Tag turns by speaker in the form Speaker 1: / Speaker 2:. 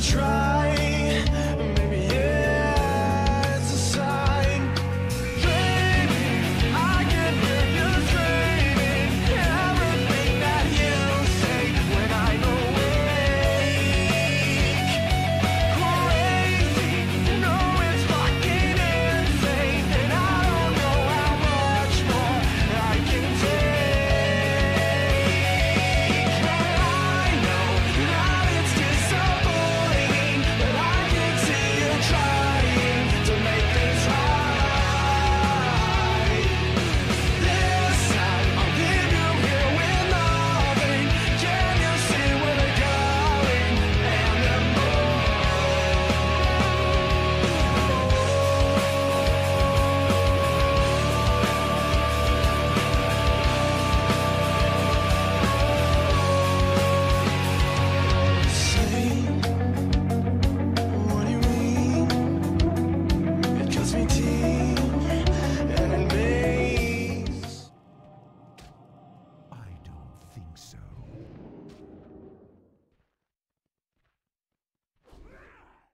Speaker 1: try.